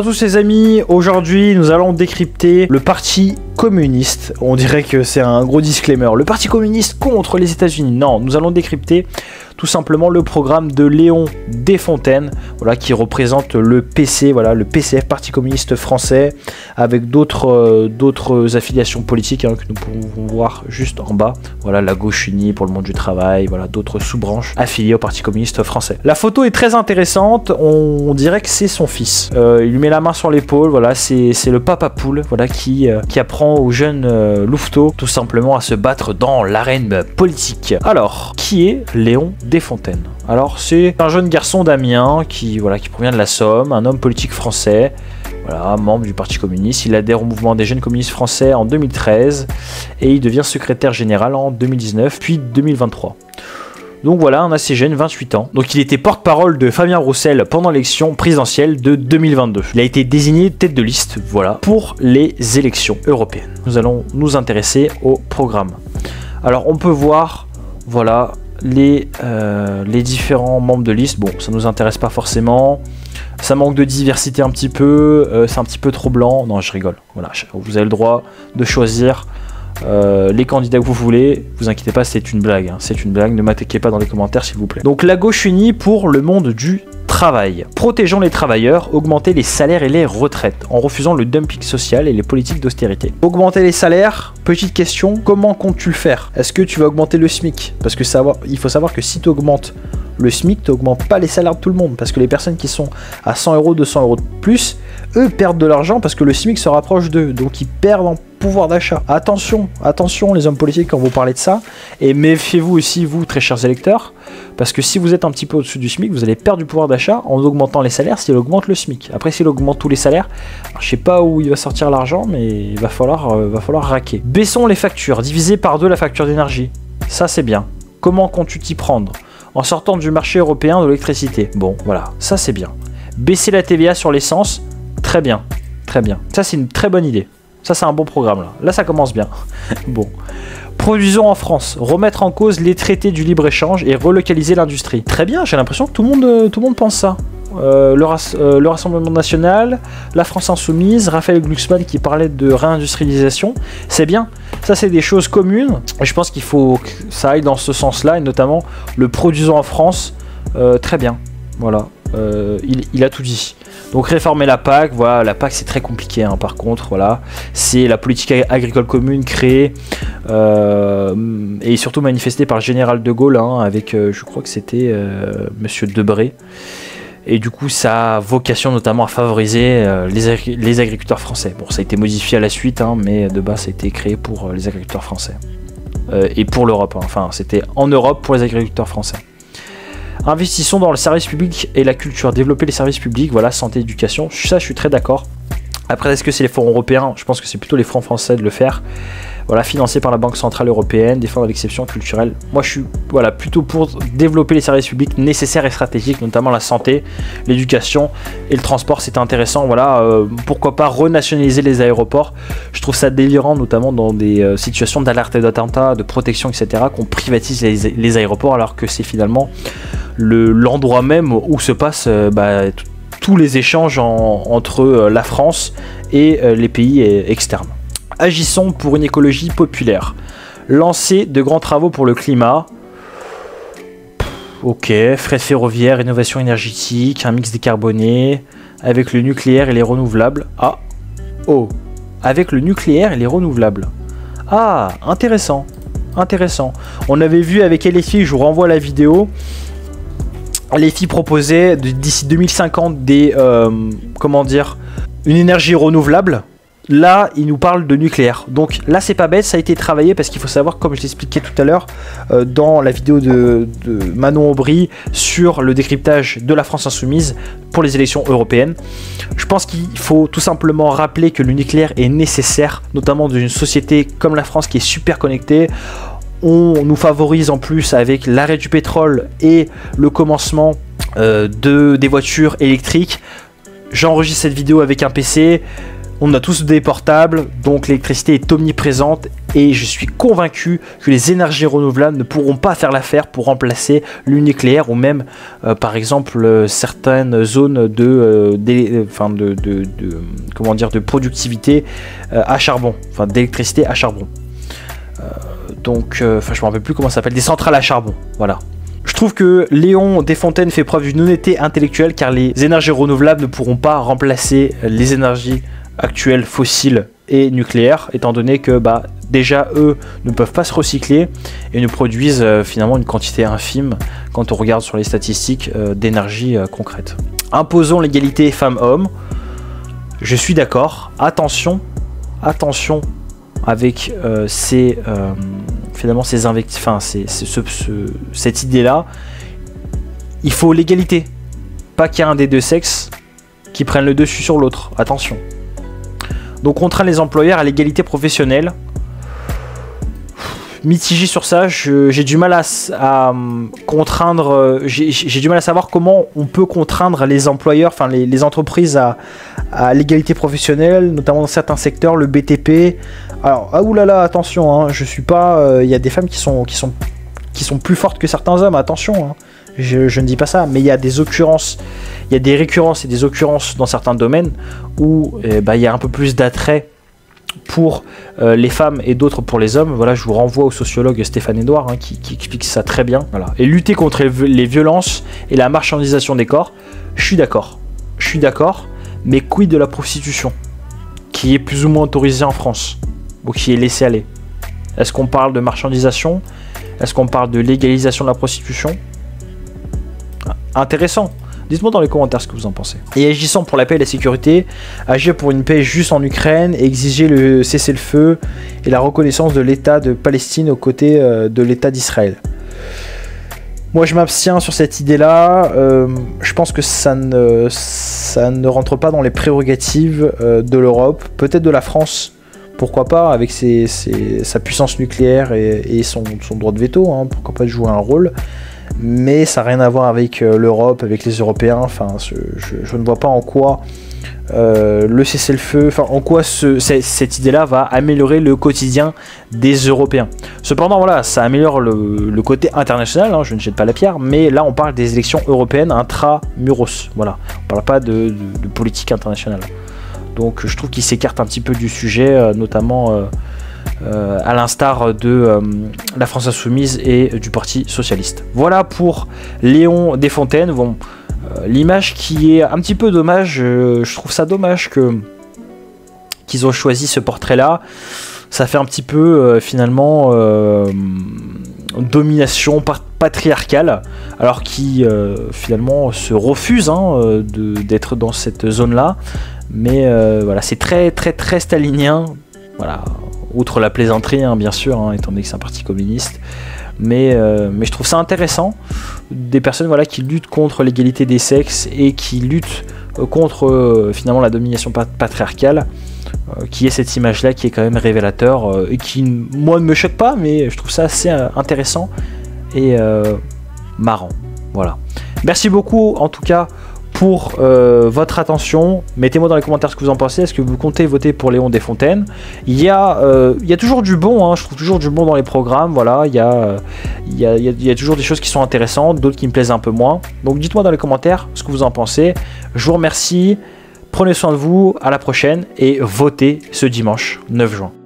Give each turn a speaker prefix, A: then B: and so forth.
A: à tous les amis, aujourd'hui nous allons décrypter le parti communiste. On dirait que c'est un gros disclaimer. Le parti communiste contre les États-Unis. Non, nous allons décrypter tout simplement le programme de Léon Desfontaines, voilà, qui représente le PC, voilà, le PCF, Parti communiste français, avec d'autres euh, affiliations politiques hein, que nous pouvons voir juste en bas. Voilà, la gauche unie pour le monde du travail, voilà, d'autres sous-branches affiliées au Parti communiste français. La photo est très intéressante, on, dirait que c'est son fils. Euh, il lui met la main sur l'épaule, voilà, c'est le papa poule, voilà, qui, euh, qui apprend au jeune Louveteau tout simplement à se battre dans l'arène politique. Alors, qui est Léon Desfontaines. Alors c'est un jeune garçon d'Amiens qui, voilà, qui provient de la Somme, un homme politique français, voilà, membre du Parti communiste. Il adhère au mouvement des jeunes communistes français en 2013 et il devient secrétaire général en 2019 puis 2023. Donc voilà, un assez jeune, 28 ans. Donc il était porte-parole de Fabien Roussel pendant l'élection présidentielle de 2022. Il a été désigné tête de liste, voilà, pour les élections européennes. Nous allons nous intéresser au programme. Alors on peut voir, voilà, les, euh, les différents membres de liste. Bon, ça nous intéresse pas forcément. Ça manque de diversité un petit peu. Euh, c'est un petit peu trop blanc. Non, je rigole. Voilà, vous avez le droit de choisir euh, les candidats que vous voulez. Vous inquiétez pas, c'est une blague. Hein. C'est une blague. Ne m'attaquez pas dans les commentaires, s'il vous plaît. Donc la gauche unie pour le monde du travail. Protégeons les travailleurs, augmenter les salaires et les retraites en refusant le dumping social et les politiques d'austérité. Augmenter les salaires, petite question, comment comptes-tu le faire? Est-ce que tu vas augmenter le SMIC? Parce que il faut savoir que si tu augmentes le SMIC, tu pas les salaires de tout le monde. Parce que les personnes qui sont à 100 euros, 200 euros de plus, eux perdent de l'argent parce que le SMIC se rapproche d'eux. Donc ils perdent en pouvoir d'achat. Attention, attention les hommes politiques quand vous parlez de ça. Et méfiez-vous aussi, vous, très chers électeurs, parce que si vous êtes un petit peu au-dessus du SMIC, vous allez perdre du pouvoir d'achat en augmentant les salaires s'il augmente le SMIC. Après, s'il augmente tous les salaires, je sais pas où il va sortir l'argent, mais il va falloir, euh, raquer. Baissons les factures, diviser par deux la facture d'énergie. Ça, c'est bien. Comment comptes-tu t'y prendre? En sortant du marché européen de l'électricité. Bon, voilà, ça c'est bien. Baisser la TVA sur l'essence, très bien. Très bien. Ça, c'est une très bonne idée. Ça, c'est un bon programme, là. Ça commence bien. bon. Produisons en France, remettre en cause les traités du libre-échange et relocaliser l'industrie. Très bien, j'ai l'impression que tout le monde, euh, tout le monde pense ça. Euh, euh, le, Rassemblement National, la France Insoumise, Raphaël Glucksmann qui parlait de réindustrialisation, c'est bien. Ça, c'est des choses communes. Et je pense qu'il faut que ça aille dans ce sens-là, et notamment le produisons en France, très bien. Voilà, il, a tout dit. Donc réformer la PAC, voilà, la PAC c'est très compliqué hein, par contre, voilà. C'est la politique agricole commune créée euh, et surtout manifestée par le général de Gaulle hein, avec, euh, je crois que c'était euh, Monsieur Debré. Et du coup, ça a vocation notamment à favoriser les, agriculteurs français. Bon, ça a été modifié à la suite, hein, mais de base, ça a été créé pour les agriculteurs français. et pour l'Europe, enfin, c'était en Europe pour les agriculteurs français. Investissons dans le service public et la culture. Développer les services publics, voilà, santé, éducation. Ça, je suis très d'accord. Après, est-ce que c'est les fonds européens? Je pense que c'est plutôt les fonds français de le faire. Financé par la Banque Centrale Européenne, défendre l'exception culturelle. Moi, je suis voilà, plutôt pour développer les services publics nécessaires et stratégiques, notamment la santé, l'éducation et le transport. C'est intéressant. Voilà, euh, pourquoi pas renationaliser les aéroports Je trouve ça délirant, notamment dans des euh, situations d'alerte et d'attentat, de protection, etc., qu'on privatise les, aéroports alors que c'est finalement l'endroit même où se passent euh, bah, tous les échanges entre la France et les pays externes. Agissons pour une écologie populaire. Lancer de grands travaux pour le climat. ok, frais ferroviaires, rénovation énergétique, un mix décarboné, avec le nucléaire et les renouvelables. Ah, oh, avec le nucléaire et les renouvelables. Ah, intéressant, intéressant. On avait vu avec LFI, je vous renvoie la vidéo, les filles proposaient d'ici 2050 des euh, comment dire une énergie renouvelable. Là, ils nous parlent de nucléaire. Donc là, c'est pas bête, ça a été travaillé parce qu'il faut savoir, comme je l'expliquais tout à l'heure euh, dans la vidéo de, Manon Aubry sur le décryptage de la France insoumise pour les élections européennes. Je pense qu'il faut tout simplement rappeler que le nucléaire est nécessaire, notamment dans une société comme la France qui est super connectée on nous favorise en plus avec l'arrêt du pétrole et le commencement euh, de, des voitures électriques. J'enregistre cette vidéo avec un PC. On a tous des portables, donc l'électricité est omniprésente et je suis convaincu que les énergies renouvelables ne pourront pas faire l'affaire pour remplacer le nucléaire ou même euh, par exemple euh, certaines zones de, euh, productivité à charbon, enfin d'électricité à charbon. donc, enfin je me rappelle plus comment ça s'appelle, des centrales à charbon, voilà. Je trouve que Léon Desfontaines fait preuve d'une honnêteté intellectuelle car les énergies renouvelables ne pourront pas remplacer les énergies actuelles fossiles et nucléaires, étant donné que bah, déjà eux ne peuvent pas se recycler et ne produisent euh, finalement une quantité infime quand on regarde sur les statistiques euh, d'énergie euh, concrète. Imposons l'égalité femmes-hommes. Je suis d'accord. Attention, attention avec ces finalement ces enfin cette idée-là. Il faut l'égalité, pas qu'il y ait un des deux sexes qui prenne le dessus sur l'autre. Attention. Donc contraint les employeurs à l'égalité professionnelle. Mitigé sur ça, j'ai du mal à, contraindre, euh, j'ai du mal à savoir comment on peut contraindre les employeurs, enfin les, entreprises à, l'égalité professionnelle, notamment dans certains secteurs, le BTP. Alors, ah oulala, attention, hein, je suis pas. Euh, il y a des femmes qui sont, qui, sont, qui sont plus fortes que certains hommes, attention. Hein. Je, ne dis pas ça, mais il y a des occurrences, il y a des récurrences et des occurrences dans certains domaines où eh ben, il y a un peu plus d'attrait pour euh, les femmes et d'autres pour les hommes. Voilà, je vous renvoie au sociologue Stéphane Edouard hein, qui, explique ça très bien. Et lutter contre les violences et la marchandisation des corps, je suis d'accord. Je suis d'accord, mais quid de la prostitution qui est plus ou moins autorisée en France ou qui est laissée aller? Est-ce qu'on parle de marchandisation? Est-ce qu'on parle de légalisation de la prostitution? Intéressant. Dites-moi dans les commentaires ce que vous en pensez. Et agissant pour la paix et la sécurité, agir pour une paix juste en Ukraine, exiger le cessez-le-feu et la reconnaissance de l'État de Palestine aux côtés euh, de l'État d'Israël. Moi je m'abstiens sur cette idée-là. Euh, je pense que ça ne, ça ne rentre pas dans les prérogatives euh, de l'Europe, peut-être de la France. Pourquoi pas, avec sa puissance nucléaire et, son, droit de veto, hein, pourquoi pas jouer un rôle mais ça n'a rien à voir avec euh, l'Europe, avec les Européens. Enfin, je, ne vois pas en quoi euh, le cessez-le-feu, en quoi cette idée-là va améliorer le quotidien des Européens. Cependant, voilà, ça améliore le, côté international, hein, je ne jette pas la pierre, mais là on parle des élections européennes intra-muros, voilà, on parle pas de, politique internationale. Donc je trouve qu'il s'écarte un petit peu du sujet, euh, notamment à l'instar de euh, la France Insoumise et du Parti Socialiste. Voilà pour Léon Desfontaines. Euh, l'image qui est un petit peu dommage, je trouve ça dommage que qu'ils ont choisi ce portrait-là. Ça fait un petit peu finalement domination patriarcale, alors qui finalement se refuse hein, d'être dans cette zone-là. Mais voilà, c'est très très très stalinien. Voilà, outre la plaisanterie, hein, bien sûr, hein, étant donné que c'est un parti communiste. Mais, euh, mais je trouve ça intéressant, des personnes voilà, qui luttent contre l'égalité des sexes et qui luttent euh, contre euh, finalement la domination patriarcale, qui est cette image-là qui est quand même révélateur et qui, moi, ne me choque pas, mais je trouve ça assez intéressant et marrant. Voilà. Merci beaucoup en tout cas pour euh, votre attention. Mettez-moi dans les commentaires ce que vous en pensez. Est-ce que vous comptez voter pour Léon Desfontaines? Il y, a, euh, il y a toujours du bon, hein. je trouve toujours du bon dans les programmes. Voilà, il y, a, il, y a, il y a toujours des choses qui sont intéressantes, d'autres qui me plaisent un peu moins. Donc dites-moi dans les commentaires ce que vous en pensez. Je vous remercie. Prenez soin de vous, à la prochaine et votez ce dimanche 9 juin.